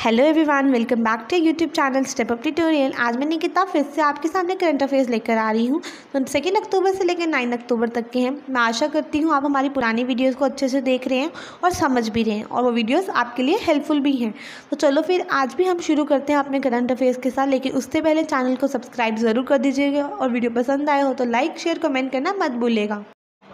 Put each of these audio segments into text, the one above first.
Hello everyone welcome back to YouTube channel Step Up tutorial आज मैं निकिता फिर से आपके सामने करंट अफेयर्स लेकर आ रही हूँ। तो सेकेंड अक्टूबर से लेकर नाइन अक्टूबर तक के हैं। मैं आशा करती हूँ आप हमारी पुरानी वीडियोस को अच्छे से देख रहे हैं और समझ भी रहे हैं और वो वीडियोस आपके लिए हेल्पफुल भी हैं। तो चलो फिर आज भी हम शुरू करते हैं अपने करंट अफेयर्स के साथ, लेकिन उससे पहले चैनल को सब्सक्राइब ज़रूर कर दीजिएगा और वीडियो पसंद आए हो तो लाइक शेयर कमेंट करना मत भूलेगा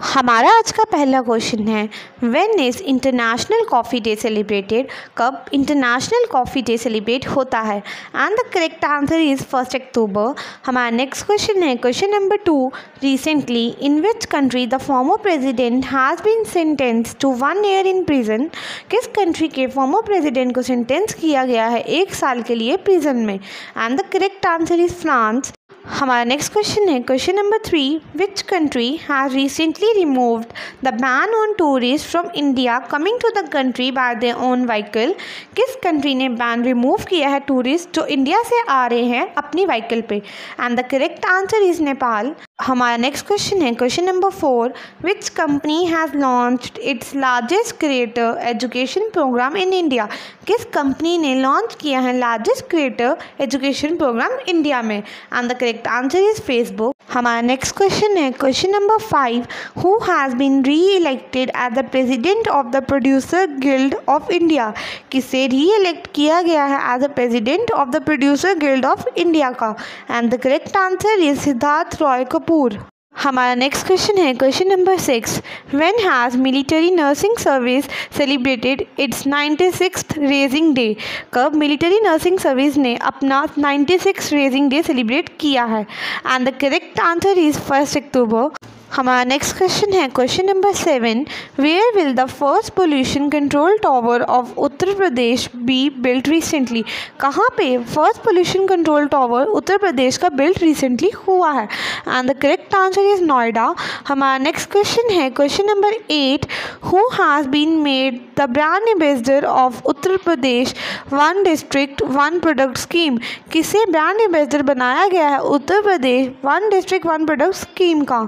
हमारा आज का पहला क्वेश्चन है when is international coffee day celebrated कब इंटरनेशनल कॉफ़ी डे सेलिब्रेट होता है? And the correct answer is first October हमारा नेक्स्ट क्वेश्चन है question number two recently in which country the former president has been sentence to one year in prison किस country के former president को sentence किया गया है एक साल के लिए प्रिजन में? And the correct answer is France हमारा नेक्स्ट क्वेश्चन है। Question number three which country has recently removed the ban on tourist from India coming to the country by their own vehicle किस country ने ban remove किया है tourist जो India से आ रहे हैं अपनी व्हीकल पे? And the correct answer is Nepal हमारा नेक्स्ट क्वेश्चन है। Question number four which company has launch its largest creator education programme in India किस कंपनी ने लॉन्च किया है largest creator education programme India में? And the correct answer is Facebook हमारा next question है। Question number five who has been reelected as the president of the producer guild of India किसे री elect किया गया है as the president of the producer guild of India का? And the correct answer is Siddharth Roy Kapur हमारा next question है question number six when has military nursing service celebrated its ninety six raising day कब military nursing service ने अपना ninety six raising day celebrate किया है? And the correct answer is first October हमारा next question है question number seven where will the first pollution control tower of Uttar Pradesh be built recently कहाँ पे first pollution control tower Uttar Pradesh का built recently हुआ है? And the correct answer is Noida हमारा next question है question number eight who has been made the brand ambassador of Uttar Pradesh one district one product scheme किसे brand ambassador बनाया गया है Uttar Pradesh one district one product scheme का.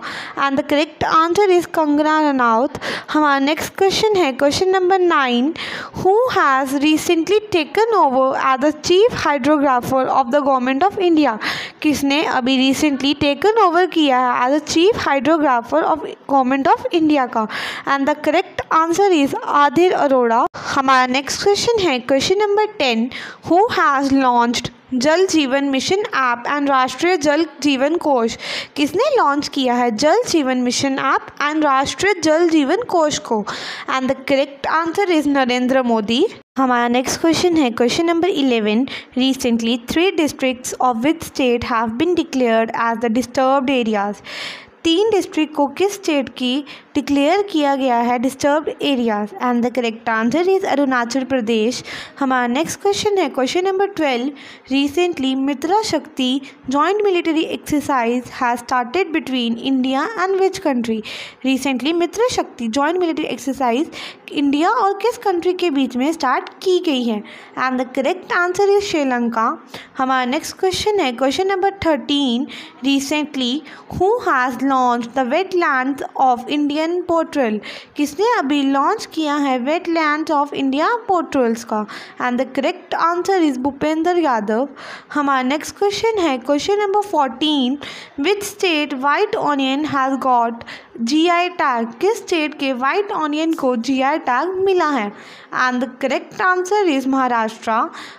And the correct answer is Kangana Ranaut हमारा next question है question number nine who has recently taken over as the chief hydrographer of the government of India किसने अभी recently taken over किया है as the chief hydrographer of government of India का and the correct answer is Adhir Arora हमारा next question है question number ten who has launched Jal Jeevan mission app and राष्ट्रीय जल जीवन कोष किसने launch किया है? जल जीवन मिशन ऐप एंड राष्ट्रीय जल जीवन कोष को। And the correct answer is Narendra Modi. हमारा नेक्स्ट क्वेश्चन है। Question number eleven recently three districts of which state have been declared as the disturbed areas तीन डिस्ट्रिक्ट को किस स्टेट की डिक्लेयर किया गया है disturb areas and the correct answer is Arunachal Pradesh हमारा नेक्स्ट क्वेश्चन है. Question number twelve recently Mitra Shakti joint military exercise has started between India and which country recently Mitra Shakti joint military exercise India और किस country के बीच में start की गई है? And the correct answer is Sri Lanka हमारा next question है. Question number thirteen recently who has launch the wetland of Indian portal किसने अभी लॉन्च किया है वेटलैंड ऑफ़ इंडिया पोर्टल्स का? And the correct answer is Bhupender Yadav हमारा next question है। Question number fourteen which state white onion has got G I tag किस state के white onion को जी आई टैग मिला है? And the correct answer is Maharashtra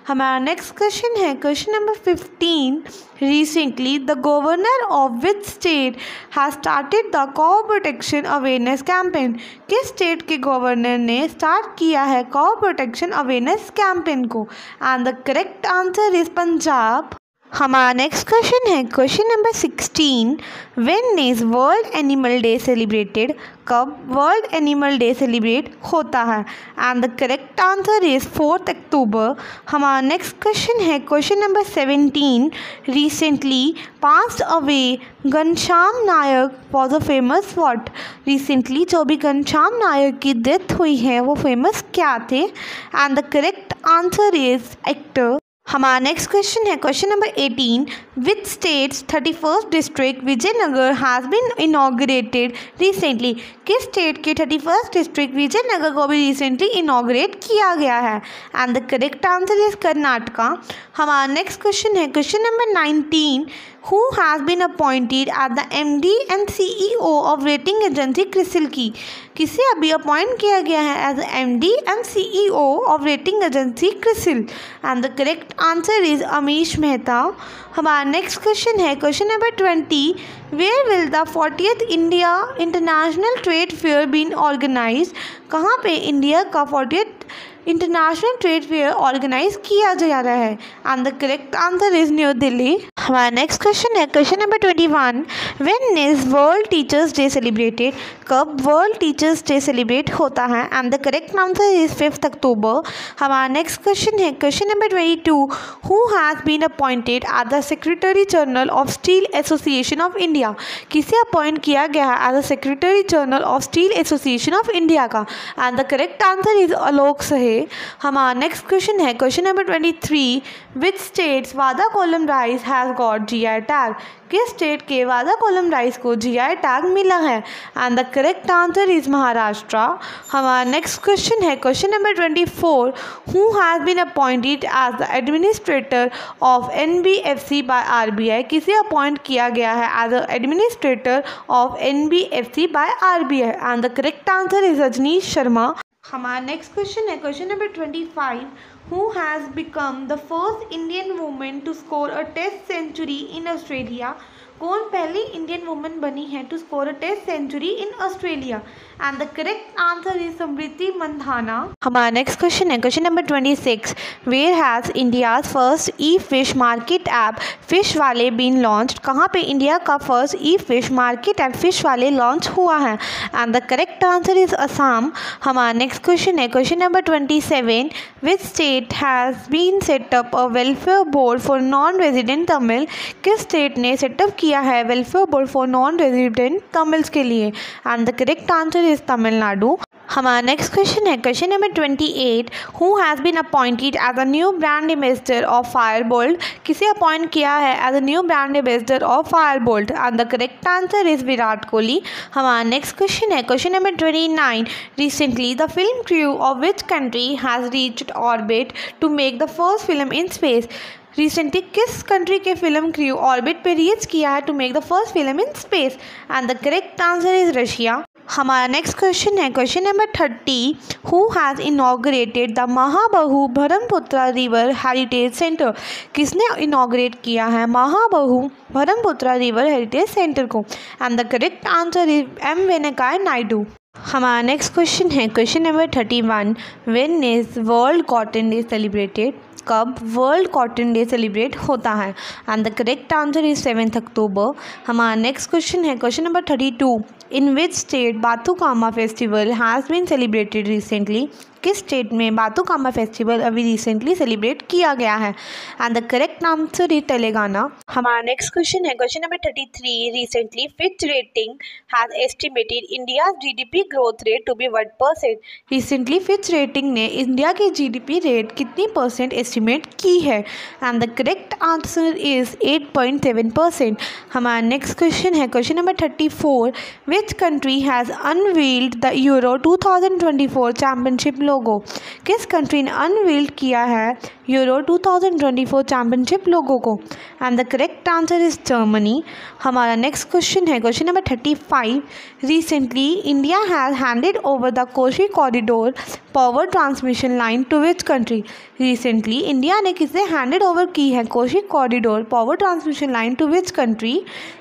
हमारा next question है। Question number fifteen recently the governor of which state has started the cow protection awareness campaign किस state के governor ने start किया है कॉ प्रोटेक्शन अवेयरनेस कैंपेन को? And the correct answer is Punjab हमारा next question है। Question number sixteen when is world animal day celebrated कब world animal day celebrate होता है? And the correct answer is fourth October हमारा next question है। Question number seventeen recently pass away Ghanshyam Nayak was a famous what recently जो भी घनश्याम नायक की death हुई है, वो फ़ेमस क्या थे? And the correct answer is actor हमारा नेक्स्ट क्वेश्चन है। Question number eighteen which states thirty first district Vijayanagara has been inaugurated recently किस स्टेट के थर्टी फ़र्स्ट डिस्ट्रिक्ट विजयनगर को भी रिसेंटली इनाग्रेट किया गया है? And the correct answer is Karnataka हमारा नेक्स्ट क्वेश्चन है। Question number nineteen who has been appointed as the MD and CEO of rating agency CRISIL की। किसे अभी अपॉइंट किया गया है as M D and C E O of rating agency CRISIL and the correct answer is Amish Mehta हमारा next question है question number twenty where will the fortieth India international trade fair been organise कहाँ पे India का fortieth international trade fair organise किया जा रहा है। And the correct answer is New Delhi हमारा नेक्स्ट क्वेश्चन है। Question number twenty one when is world teachers day celebrated कब वर्ल्ड टीचर्स डे सेलिब्रेट होता है? And the correct answer is fifth October हमारा नेक्स्ट क्वेश्चन है। Question number twenty two who has been appointed as the secretary general of steel association of India किसे appoint किया गया है as the secretary general of steel association of India का? And the correct answer is Alok Sahay हमारा next question है question number twenty three which states Wada Kolam rice has got G I tag किस state के Wada Kolam rice को G I tag मिला है? And the correct answer is Maharashtra हमारा next question है question number twenty four who has been appointed as the administrator of N B F C by R B I किसे appoint किया गया है as the administrator of N B F C by R B I and the correct answer is Rajneesh Sharma हमारा next question है question number twenty five who has become the first Indian women to score a test century in Australia कौन पहली Indian women बनी है to score a test century in Australia and the correct answer is Smriti Mandhana हमारा next question है। Question number twenty six where has India's first e fish market app fish Wale been launch कहाँ पे India का first e fish market app fish Wale launch हुआ है? And the correct answer is Assam हमारा next question है। Question number twenty seven which state has been setup a welfare board for non resident Tamil किस state ने setup किया किया है welfare board for non resident Tamils के लिए। And the correct answer is Tamil Nadu हमारा next question है। Question number twenty eight who has been appointed as a new brand ambassador of fire bolt किसे appoint किया है as a new brand ambassador of fire bolt and the correct answer is Virat Kohli हमारा next question है। Question number twenty nine recently the film crew of which country has reached orbit to make the first film in space recently किस country के film crew orbit पे reach किया है to make the first film in space and the correct answer is Russia हमारा next question है। Question number thirty who has inaugurated the Mahabahu Brahmaputra river heritage centre किसने inaugurate किया है Mahabahu Brahmaputra river heritage centre को? And the correct answer is M Venkaiah Naidu हमारा next question है। Question number thirty one when is world cotton day celebrated कब world cotton day celebrate होता है? And the correct answer is seventh October हमारा next question है question number thirty two in which state Bathukamma festival has been celebrated recently किस state में Bathukamma festival अभी recently celebrate किया गया है? And the correct answer is Telangana हमारा next question है। Question number thirty three recently Fitch rating has estimated India GDP growth rate to be what percent recently Fitch rating ने India के GDP rate कितनी percent estimate की है? And the correct answer is eight point seven percent हमारा next question है। Question number thirty four which country has unveiled the Euro two thousand twenty four championship logo. किस country ने unveiled किया है euro 2024 championship logo को? And the correct answer is Germany हमारा next question है। Question number thirty five recently India has handed over the Koshi corridor power transmission line to which country recently India ने किसे handed over की है Koshi corridor power transmission line to which country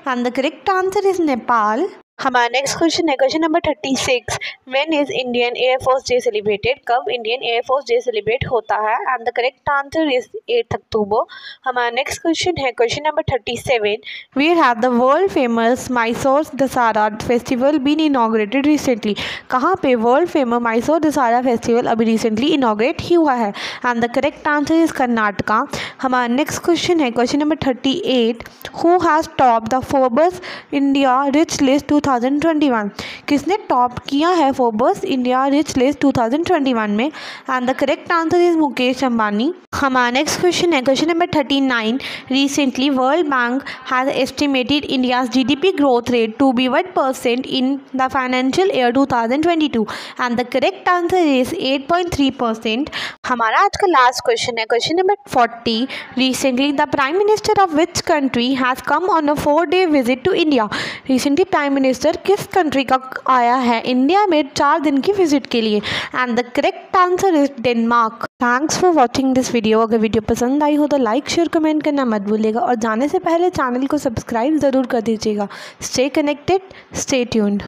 and the correct answer is Nepal हमारा next question है question number thirty six when is Indian air force day celebrated कब Indian air force day celebrate होता है? And the correct answer is eight October. हमारा next question है question number thirty seven we have the world famous Mysore Dussehra festival been inaugurated recently कहाँ पे world famous Mysore Dussehra festival अभी recently inaugurate ही हुआ है? And the correct answer is Karnataka हमारा next question है question number thirty eight who has top the Forbes India rich list to 2021 किसने top किया है फोबर्स इंडिया रिच लिस्ट 2021 में? And the correct answer is Mukesh Ambani हमारा next question है. Question number thirty nine recently World Bank has estimated India's GDP growth rate to be what percent in the financial year 2022 and the correct answer is 8.3 percent हमारा आज का last question है। Question number forty recently the prime minister of which country has come on a four day visit to India recently prime minister किस country का आया है India में चार दिन की विज़िट के लिए? And the correct answer is Denmark thanks for watching this video अगर वीडियो पसंद आई हो तो लाइक शेयर कमेंट करना मत भूलिएगा। और जाने से पहले चैनल को सब्सक्राइब ज़रूर कर दीजिएगा। Stay connected stay tuned